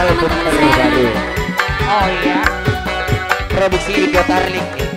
Oh iya. Produksi Igo Tarling.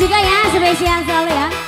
juga ya, spesial selalu ya.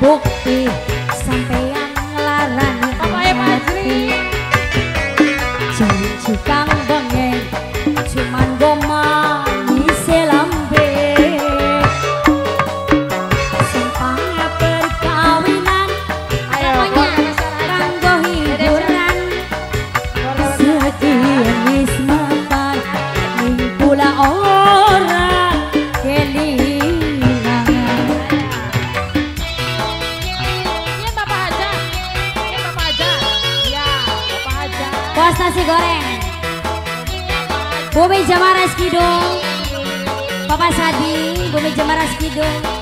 bukti. nasi goreng. Bumi Jemara Skidung Papa Sadi Bumi Jemara Skidung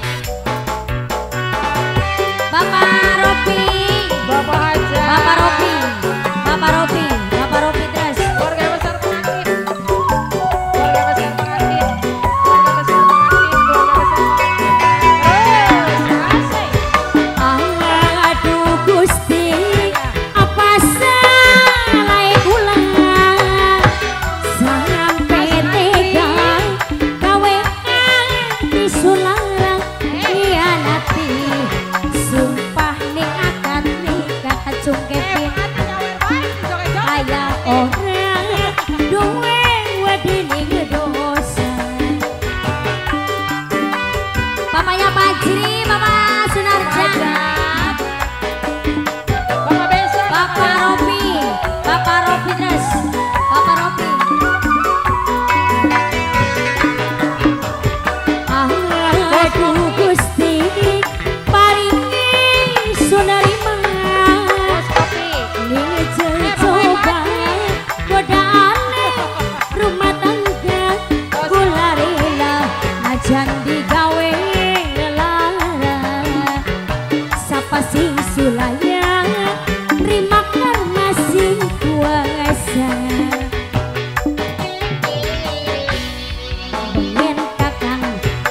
ora Pajri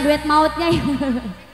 duet mautnya ya.